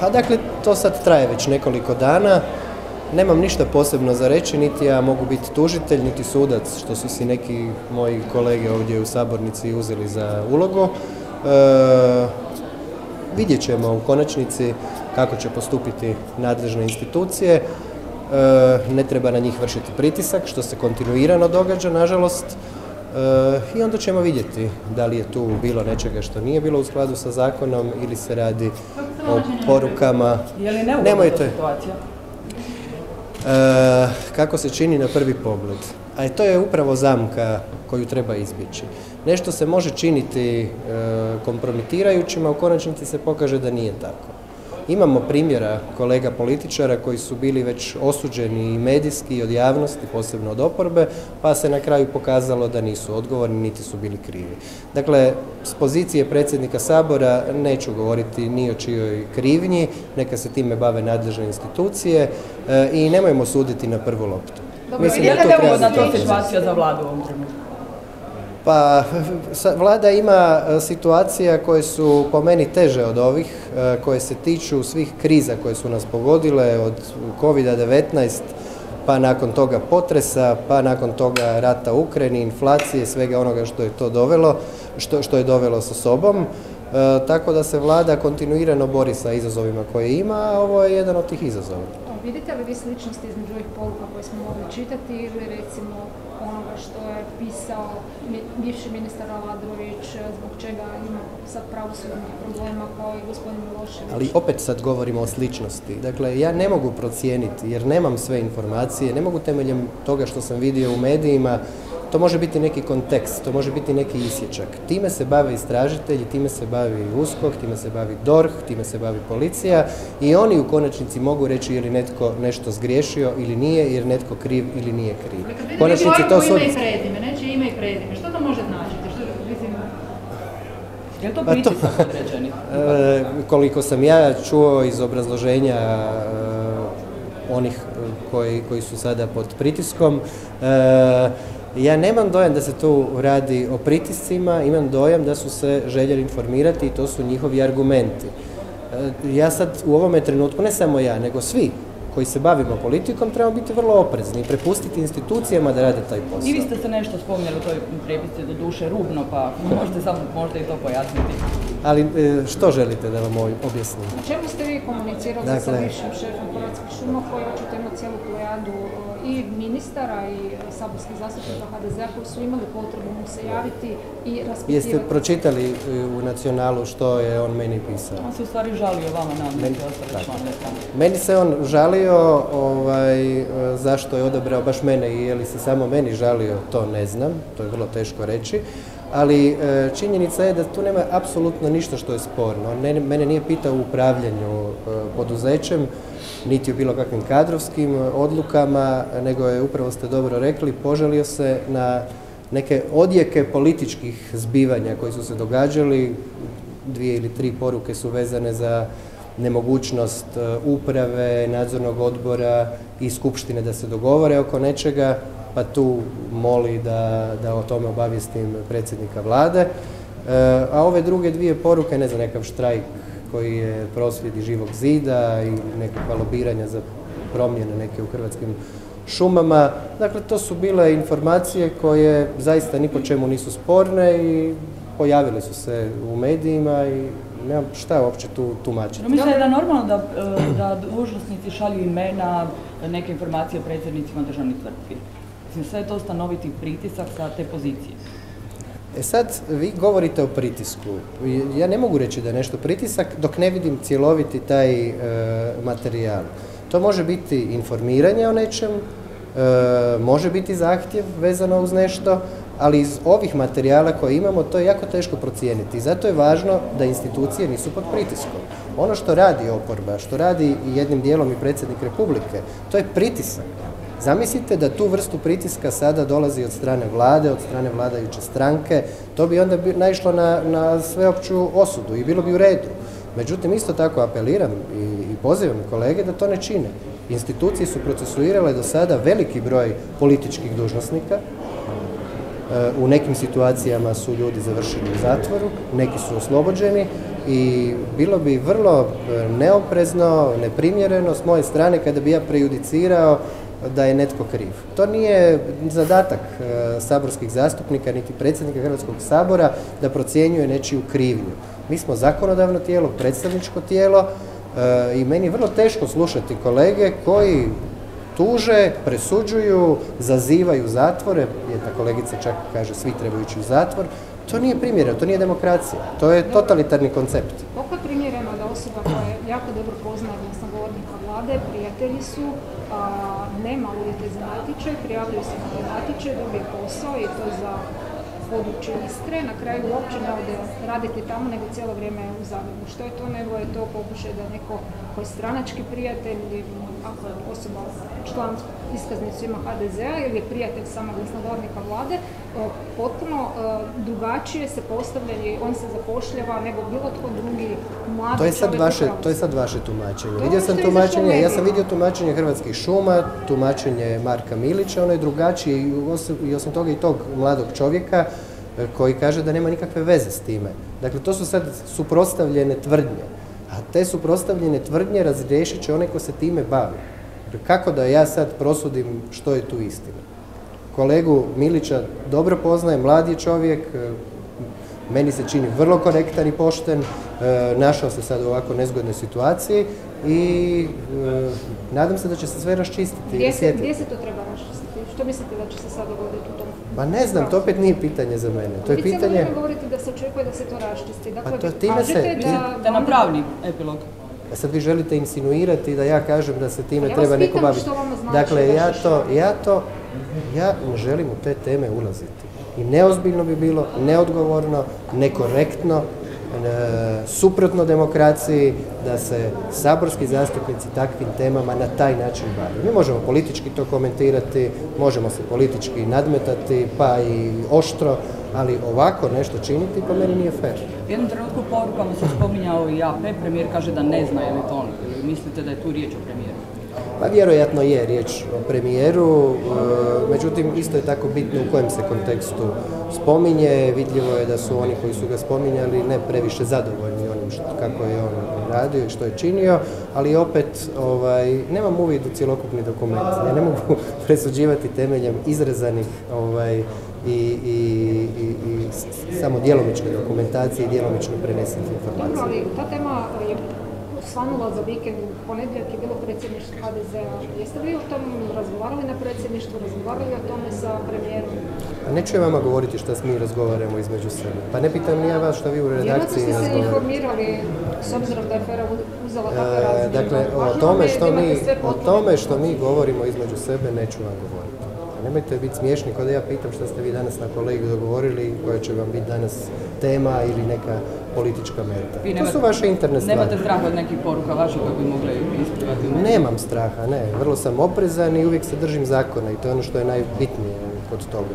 a dakle, to sad traje već nekoliko dana. Nemam ništa posebno za reći, niti ja mogu biti tužitelj, niti sudac, što su si neki moji kolege ovdje u sabornici uzeli za ulogu. E, vidjet ćemo u konačnici kako će postupiti nadležne institucije. E, ne treba na njih vršiti pritisak, što se kontinuirano događa, nažalost. E, I onda ćemo vidjeti da li je tu bilo nečega što nije bilo u skladu sa zakonom ili se radi o porukama. Je li Nemojte. situacija? E, kako se čini na prvi pogled. A to je upravo zamka koju treba izbjeći. Nešto se može činiti e, kompromitirajućima, u konačnici se pokaže da nije tako. Imamo primjera kolega političara koji su bili već osuđeni i medijski od javnosti, posebno od oporbe, pa se na kraju pokazalo da nisu odgovorni, niti su bili krivi. Dakle, s pozicije predsjednika Sabora neću govoriti ni o čijoj krivnji, neka se time bave nadležne institucije e, i nemojmo suditi na prvu loptu. Dobro, Mislim, je li da to situacija za vladu u ovom trenutku? Pa, vlada ima e, situacija koje su po meni teže od ovih, e, koje se tiču svih kriza koje su nas pogodile, od COVID-19, pa nakon toga potresa, pa nakon toga rata u Ukrajini, inflacije, svega onoga što je to dovelo, što, što je dovelo sa sobom. E, tako da se vlada kontinuirano bori sa izazovima koje ima, a ovo je jedan od tih izazova. Vidite li vi sličnosti između ovih poruka koje smo mogli čitati ili recimo onoga što je pisao bivši ministar Aladrović, zbog čega ima sad pravosudnih problema kao i gospodin Milošević. Ali opet sad govorimo o sličnosti. Dakle, ja ne mogu procijeniti jer nemam sve informacije, ne mogu temeljem toga što sam vidio u medijima to može biti neki kontekst, to može biti neki isječak. Time se bave istražitelji, time se bavi USKOK, time se bavi DORH, time se bavi policija i oni u konačnici mogu reći je li netko nešto zgriješio ili nije, jer netko kriv ili nije kriv. konačnici to su... Ime i prezime, neće ime i prezime. Što to može značiti? Što, mislim, je to pa pritisak određeni? E, koliko sam ja čuo iz obrazloženja e, onih koji, koji su sada pod pritiskom, e, ja nemam dojam da se tu radi o pritiscima, imam dojam da su se željeli informirati i to su njihovi argumenti. E, ja sad u ovome trenutku, ne samo ja, nego svi koji se bavimo politikom, trebamo biti vrlo oprezni i prepustiti institucijama da rade taj posao. I vi ste se nešto spominjali u toj prepisci do duše rubno, pa možete samo možda i to pojasniti. Ali e, što želite da vam objasnim? O čemu ste vi komunicirali dakle, sa višim šefom Hrvatskih šuma koji očito ima cijelu plejadu i ministara i saborskih zastupnika HDZ-a koji su imali potrebu mu se javiti i raspitivati. Jeste pročitali e, u nacionalu što je on meni pisao? On se u stvari žalio vama na meni, Meni se on žalio ovaj, e, zašto je odabrao baš mene i je li se samo meni žalio, to ne znam, to je vrlo teško reći ali e, činjenica je da tu nema apsolutno ništa što je sporno. mene nije pitao u upravljanju e, poduzećem, niti u bilo kakvim kadrovskim odlukama, nego je, upravo ste dobro rekli, poželio se na neke odjeke političkih zbivanja koji su se događali, dvije ili tri poruke su vezane za nemogućnost e, uprave, nadzornog odbora i skupštine da se dogovore oko nečega pa tu moli da, da o tome obavijestim predsjednika vlade. E, a ove druge dvije poruke, ne znam, nekav štrajk koji je prosvjedi živog zida i nekakva lobiranja za promjene neke u hrvatskim šumama. Dakle, to su bile informacije koje zaista ni po čemu nisu sporne i pojavile su se u medijima i nemam šta uopće tu tumačiti. Mislim da je normalno da, e, da dužnosnici šalju imena, neke informacije o predsjednicima državnih tvrtki. Mislim, sve to stanoviti pritisak sa te pozicije. E sad, vi govorite o pritisku. Ja ne mogu reći da je nešto pritisak dok ne vidim cjeloviti taj e, materijal. To može biti informiranje o nečem, e, može biti zahtjev vezano uz nešto, ali iz ovih materijala koje imamo to je jako teško procijeniti. Zato je važno da institucije nisu pod pritiskom. Ono što radi oporba, što radi jednim dijelom i predsjednik Republike, to je pritisak. Zamislite da tu vrstu pritiska sada dolazi od strane vlade, od strane vladajuće stranke, to bi onda naišlo na, na sveopću osudu i bilo bi u redu. Međutim, isto tako apeliram i, i pozivam kolege da to ne čine. Institucije su procesuirale do sada veliki broj političkih dužnosnika, u nekim situacijama su ljudi završili u zatvoru, neki su oslobođeni, i bilo bi vrlo e, neoprezno, neprimjereno s moje strane kada bi ja prejudicirao da je netko kriv. To nije zadatak e, saborskih zastupnika niti predsjednika Hrvatskog sabora da procjenjuje nečiju krivnju. Mi smo zakonodavno tijelo, predstavničko tijelo e, i meni je vrlo teško slušati kolege koji tuže, presuđuju, zazivaju zatvore, jedna kolegica čak kaže svi trebaju ići u zatvor, to nije primjereno, to nije demokracija, to je totalitarni koncept. Koliko je primjereno da osoba koja jako dobro poznaje glasnogovornika vlade, prijatelji su, a, nema uvjete za natječaj, prijavljuju se na natječaj, dobije posao i to za područje Istre, na kraju uopće ne ode raditi tamo, nego cijelo vrijeme u Zagrebu. Što je to, nego je to pokušaj da neko koji je stranački prijatelj ili ako je osoba član iskaznicu ima HDZ-a ili je prijatelj samog glasnogovornika vlade, potpuno drugačije se postavlja i on se zapošljava nego bilo tko drugi mladi to je sad vaše, To je sad vaše tumačenje. Vidio sam tumačenje, ja sam vidio tumačenje Hrvatskih šuma, tumačenje Marka Milića, ono je drugačije i osim toga i tog mladog čovjeka e, koji kaže da nema nikakve veze s time. Dakle, to su sad suprotstavljene tvrdnje. A te suprotstavljene tvrdnje razriješit će onaj ko se time bavi. Kako da ja sad prosudim što je tu istina? Kolegu Milića dobro poznajem, mladi je čovjek, e, meni se čini vrlo korektan i pošten, e, našao se sad u ovako nezgodnoj situaciji i e, nadam se da će se sve raščistiti. Gdje se, gdje se to treba raščistiti? Što mislite da će se sad dogoditi u tom? Pa ne znam, to opet nije pitanje za mene. To je pitanje... Vi govorite da se očekuje da se to raščisti. Dakle, pa to time se... Da, da napravni epilog. A sad vi želite insinuirati da ja kažem da se time treba neko baviti. Znači dakle, ja to, ja to, ja ne želim u te teme ulaziti. I neozbiljno bi bilo, neodgovorno, nekorektno, e, suprotno demokraciji da se saborski zastupnici takvim temama na taj način bave. Mi možemo politički to komentirati, možemo se politički nadmetati, pa i oštro, ali ovako nešto činiti po meni nije fair. U jednom trenutku porukama se spominjao i AP, premijer kaže da ne zna je li to on, mislite da je tu riječ o premijeru? Pa vjerojatno je riječ o premijeru, e, međutim isto je tako bitno u kojem se kontekstu spominje. Vidljivo je da su oni koji su ga spominjali ne previše zadovoljni onim što, kako je on radio i što je činio, ali opet ovaj, nemam uvid u cjelokupni dokument. Ja ne mogu presuđivati temeljem izrezanih ovaj, i, i, i samo djelomične dokumentacije i djelomično prenesenih informacija. Dobro, ali ta tema je svanula za vikend, u ponedjeljak je bilo predsjedništvo HDZ-a. Jeste vi o tom razgovarali na predsjedništvu, razgovarali o tome sa premijerom? Pa neću ja vama govoriti što mi razgovaramo između sebe. Pa ne pitam ni ja vas što vi u redakciji razgovarate. ste se informirali s obzirom da je Fera uzela takve razine? Dakle, o tome, što mi, o tome što mi govorimo između sebe neću vam govoriti. Nemojte biti smiješni kada ja pitam što ste vi danas na kolegu dogovorili, koja će vam biti danas tema ili neka politička meta. to su vaše interne stvari. Nemate straha od nekih poruka vaših koje bi mogli isplivati? Nemam straha, ne. Vrlo sam oprezan i uvijek se držim zakona i to je ono što je najbitnije kod toga.